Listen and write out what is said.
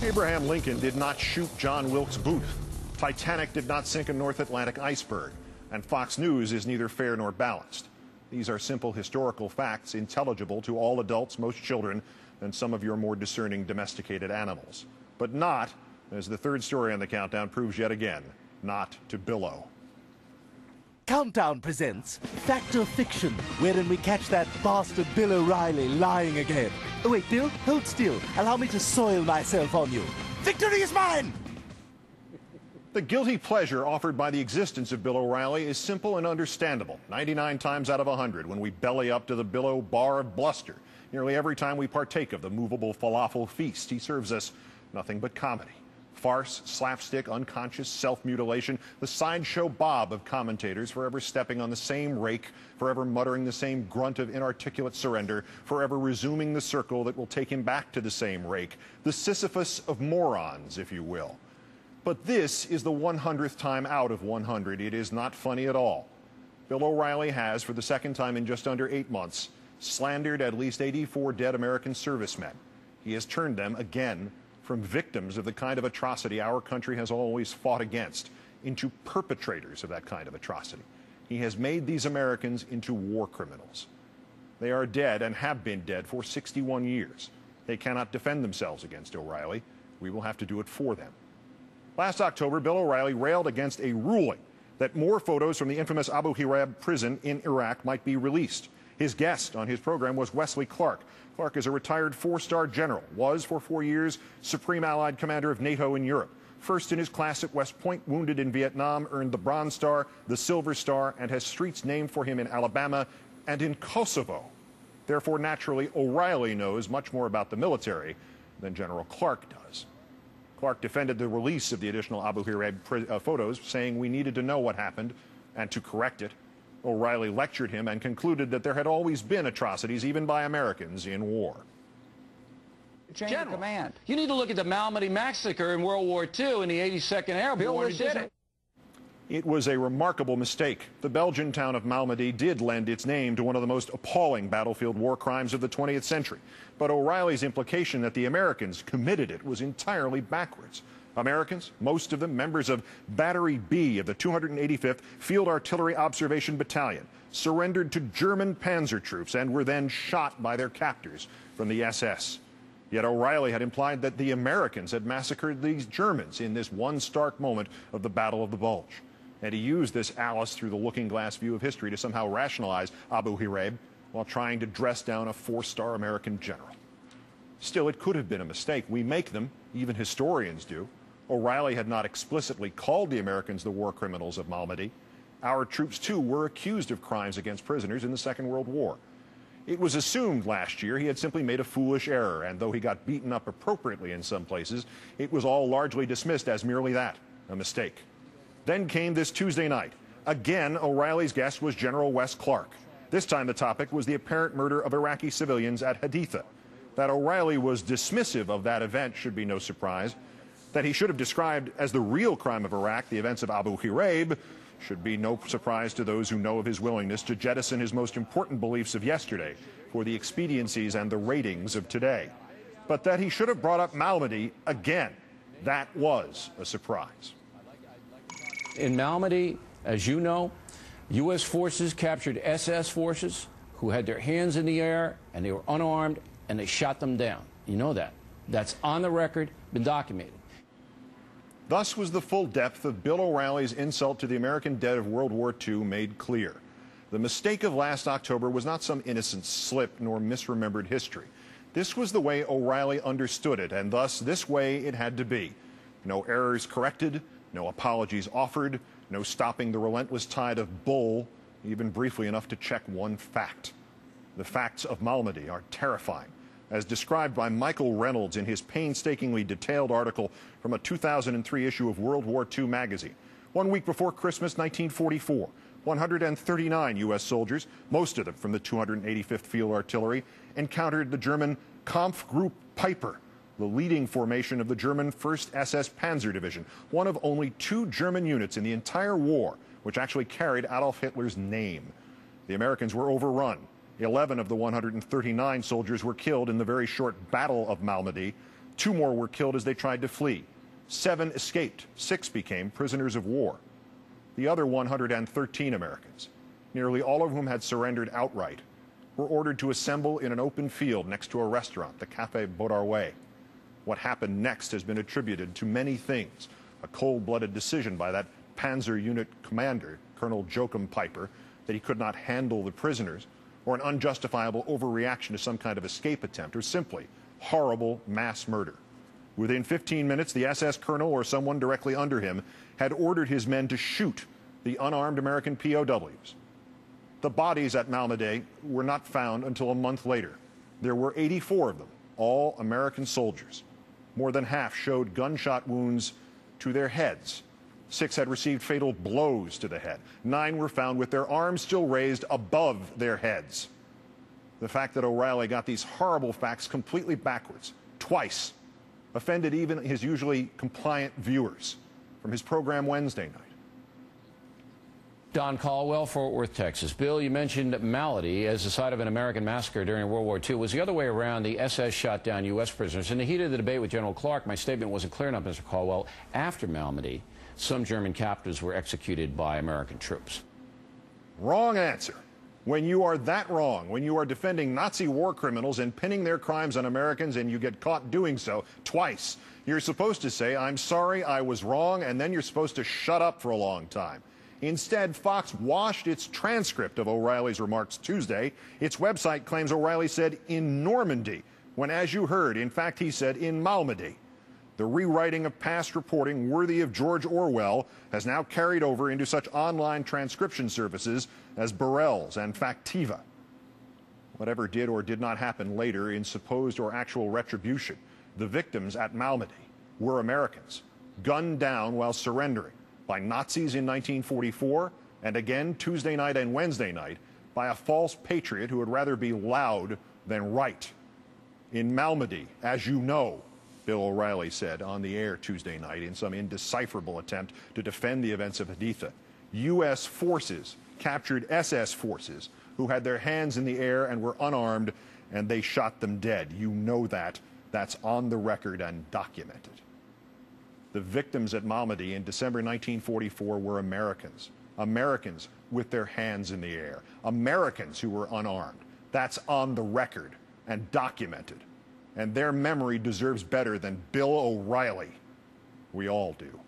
Abraham Lincoln did not shoot John Wilkes Booth. Titanic did not sink a North Atlantic iceberg. And Fox News is neither fair nor balanced. These are simple historical facts intelligible to all adults, most children, and some of your more discerning domesticated animals. But not, as the third story on the countdown proves yet again, not to Billo. Countdown presents Fact or Fiction, wherein we catch that bastard Bill O'Reilly lying again. Oh, wait, Bill, hold still. Allow me to soil myself on you. Victory is mine! The guilty pleasure offered by the existence of Bill O'Reilly is simple and understandable. 99 times out of 100 when we belly up to the Billo bar of bluster. Nearly every time we partake of the movable falafel feast, he serves us nothing but comedy farce, slapstick, unconscious self-mutilation, the sideshow bob of commentators forever stepping on the same rake, forever muttering the same grunt of inarticulate surrender, forever resuming the circle that will take him back to the same rake, the Sisyphus of morons, if you will. But this is the 100th time out of 100. It is not funny at all. Bill O'Reilly has, for the second time in just under eight months, slandered at least 84 dead American servicemen. He has turned them again from victims of the kind of atrocity our country has always fought against into perpetrators of that kind of atrocity. He has made these Americans into war criminals. They are dead and have been dead for 61 years. They cannot defend themselves against O'Reilly. We will have to do it for them. Last October, Bill O'Reilly railed against a ruling that more photos from the infamous Abu Ghraib prison in Iraq might be released. His guest on his program was Wesley Clark. Clark is a retired four-star general, was for four years Supreme Allied Commander of NATO in Europe. First in his class at West Point, wounded in Vietnam, earned the Bronze Star, the Silver Star, and has streets named for him in Alabama and in Kosovo. Therefore, naturally, O'Reilly knows much more about the military than General Clark does. Clark defended the release of the additional Abu Ghraib uh, photos, saying we needed to know what happened and to correct it. O'Reilly lectured him and concluded that there had always been atrocities, even by Americans, in war. Chain General, of command. You need to look at the Malmedy massacre in World War II in the 82nd Airborne. did it. It was a remarkable mistake. The Belgian town of Malmedy did lend its name to one of the most appalling battlefield war crimes of the 20th century. But O'Reilly's implication that the Americans committed it was entirely backwards. Americans, most of them members of Battery B of the 285th Field Artillery Observation Battalion, surrendered to German panzer troops and were then shot by their captors from the SS. Yet O'Reilly had implied that the Americans had massacred these Germans in this one stark moment of the Battle of the Bulge. And he used this Alice through the looking glass view of history to somehow rationalize Abu Ghraib while trying to dress down a four-star American general. Still, it could have been a mistake. We make them, even historians do. O'Reilly had not explicitly called the Americans the war criminals of Malmedy. Our troops, too, were accused of crimes against prisoners in the Second World War. It was assumed last year he had simply made a foolish error, and though he got beaten up appropriately in some places, it was all largely dismissed as merely that, a mistake. Then came this Tuesday night. Again, O'Reilly's guest was General Wes Clark. This time the topic was the apparent murder of Iraqi civilians at Haditha. That O'Reilly was dismissive of that event should be no surprise that he should have described as the real crime of Iraq, the events of Abu Ghraib, should be no surprise to those who know of his willingness to jettison his most important beliefs of yesterday for the expediencies and the ratings of today. But that he should have brought up Malmedy again, that was a surprise. In Malmedy, as you know, U.S. forces captured SS forces who had their hands in the air and they were unarmed and they shot them down. You know that. That's on the record, been documented. Thus was the full depth of Bill O'Reilly's insult to the American dead of World War II made clear. The mistake of last October was not some innocent slip nor misremembered history. This was the way O'Reilly understood it, and thus this way it had to be. No errors corrected, no apologies offered, no stopping the relentless tide of bull, even briefly enough to check one fact. The facts of Malmedy are terrifying as described by Michael Reynolds in his painstakingly detailed article from a 2003 issue of World War II magazine. One week before Christmas 1944, 139 U.S. soldiers, most of them from the 285th Field Artillery, encountered the German Kampfgruppe Peiper, the leading formation of the German 1st SS Panzer Division, one of only two German units in the entire war which actually carried Adolf Hitler's name. The Americans were overrun 11 of the 139 soldiers were killed in the very short Battle of Malmedy. Two more were killed as they tried to flee. Seven escaped. Six became prisoners of war. The other 113 Americans, nearly all of whom had surrendered outright, were ordered to assemble in an open field next to a restaurant, the Cafe Bodarwe. What happened next has been attributed to many things. A cold-blooded decision by that Panzer unit commander, Colonel Joachim Peiper, that he could not handle the prisoners, or an unjustifiable overreaction to some kind of escape attempt, or simply horrible mass murder. Within 15 minutes, the SS colonel or someone directly under him had ordered his men to shoot the unarmed American POWs. The bodies at Malmedy were not found until a month later. There were 84 of them, all American soldiers. More than half showed gunshot wounds to their heads. Six had received fatal blows to the head. Nine were found with their arms still raised above their heads. The fact that O'Reilly got these horrible facts completely backwards, twice, offended even his usually compliant viewers from his program Wednesday night. Don Caldwell, Fort Worth, Texas. Bill, you mentioned Malady as the site of an American massacre during World War II. It was the other way around. The SS shot down U.S. prisoners. In the heat of the debate with General Clark, my statement wasn't clear enough, Mr. Caldwell. After Malmedy, some German captives were executed by American troops. Wrong answer. When you are that wrong, when you are defending Nazi war criminals and pinning their crimes on Americans and you get caught doing so twice, you're supposed to say, I'm sorry, I was wrong, and then you're supposed to shut up for a long time. Instead, Fox washed its transcript of O'Reilly's remarks Tuesday. Its website claims O'Reilly said in Normandy, when, as you heard, in fact, he said in Malmedy. The rewriting of past reporting worthy of George Orwell has now carried over into such online transcription services as Burrelle's and Factiva. Whatever did or did not happen later in supposed or actual retribution, the victims at Malmedy were Americans, gunned down while surrendering by Nazis in 1944, and again Tuesday night and Wednesday night by a false patriot who would rather be loud than right. In Malmedy, as you know, Bill O'Reilly said on the air Tuesday night in some indecipherable attempt to defend the events of Haditha, U.S. forces captured SS forces who had their hands in the air and were unarmed, and they shot them dead. You know that. That's on the record and documented. The victims at Malmedy in December 1944 were Americans. Americans with their hands in the air. Americans who were unarmed. That's on the record and documented. And their memory deserves better than Bill O'Reilly. We all do.